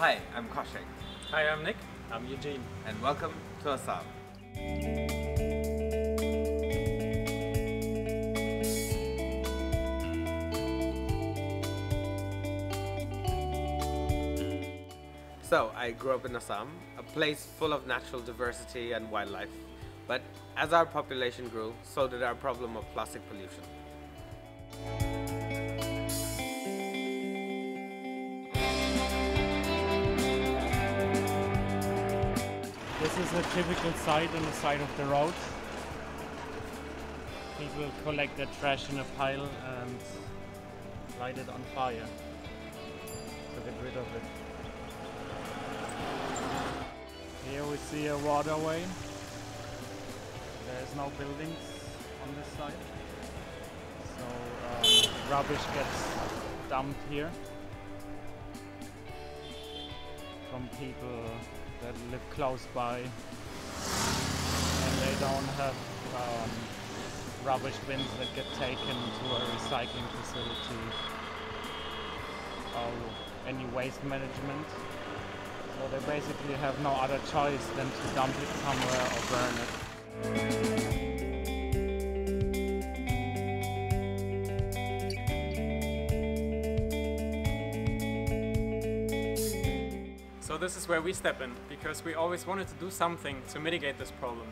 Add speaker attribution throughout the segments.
Speaker 1: Hi, I'm Kaushik,
Speaker 2: Hi, I'm Nick. I'm Eugene.
Speaker 1: and welcome to Assam. So, I grew up in Assam, a place full of natural diversity and wildlife. But as our population grew, so did our problem of plastic pollution.
Speaker 3: This is a typical site on the side of the road. People collect their trash in a pile and light it on fire to get rid of it. Here we see a waterway. There's no buildings on this side. So um, rubbish gets dumped here from people that live close by and they don't have um, rubbish bins that get taken to a recycling facility or any waste management. So they basically have no other choice than to dump it somewhere or burn it.
Speaker 2: So this is where we step in because we always wanted to do something to mitigate this problem.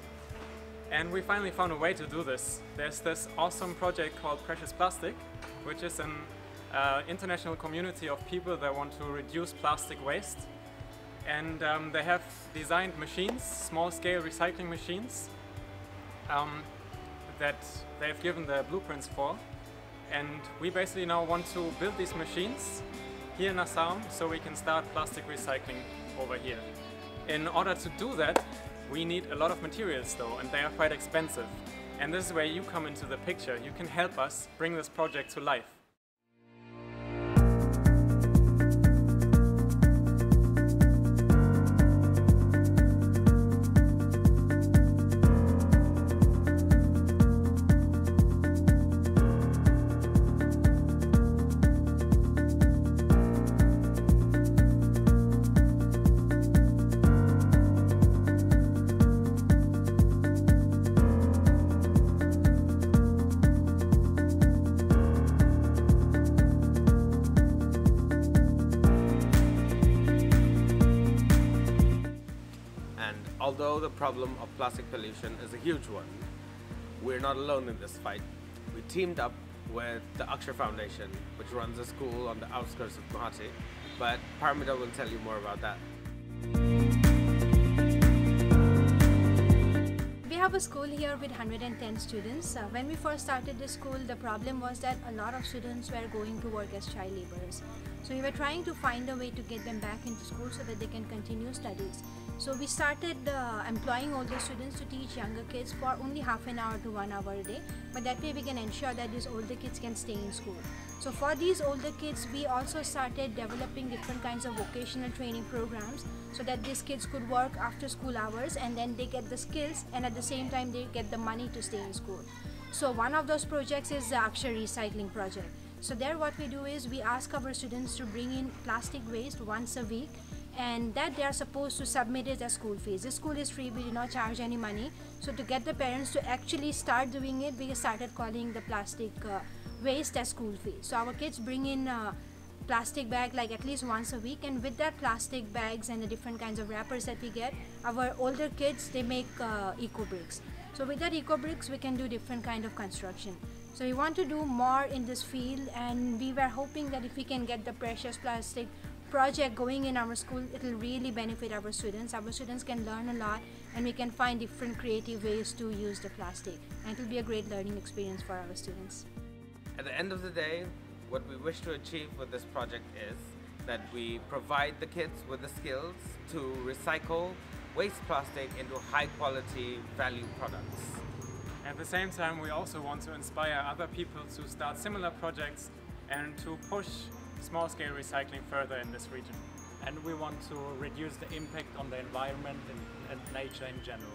Speaker 2: And we finally found a way to do this. There's this awesome project called Precious Plastic, which is an uh, international community of people that want to reduce plastic waste. And um, they have designed machines, small-scale recycling machines, um, that they've given the blueprints for. And we basically now want to build these machines here in Assam so we can start plastic recycling over here. In order to do that, we need a lot of materials though, and they are quite expensive. And this is where you come into the picture. You can help us bring this project to life.
Speaker 1: Although the problem of plastic pollution is a huge one, we're not alone in this fight. We teamed up with the Akshar Foundation, which runs a school on the outskirts of Guwahati, but Parmita will tell you more about that.
Speaker 4: We have a school here with 110 students. Uh, when we first started the school, the problem was that a lot of students were going to work as child laborers. So we were trying to find a way to get them back into school so that they can continue studies. So we started uh, employing older students to teach younger kids for only half an hour to one hour a day. But that way we can ensure that these older kids can stay in school. So for these older kids, we also started developing different kinds of vocational training programs so that these kids could work after school hours and then they get the skills and at the same time they get the money to stay in school. So one of those projects is the Akshar Recycling Project. So there what we do is we ask our students to bring in plastic waste once a week and that they are supposed to submit it as school fees. The school is free, we do not charge any money. So to get the parents to actually start doing it, we started calling the plastic uh, waste as school fees. So our kids bring in uh, plastic bag like at least once a week and with that plastic bags and the different kinds of wrappers that we get, our older kids, they make uh, eco bricks. So with that eco bricks, we can do different kind of construction. So we want to do more in this field and we were hoping that if we can get the precious plastic project going in our school, it will really benefit our students. Our students can learn a lot and we can find different creative ways to use the plastic. And it will be a great learning experience for our students.
Speaker 1: At the end of the day, what we wish to achieve with this project is that we provide the kids with the skills to recycle waste plastic into high quality value products.
Speaker 2: At the same time, we also want to inspire other people to start similar projects and to push small-scale recycling further in this region.
Speaker 3: And we want to reduce the impact on the environment and, and nature in general.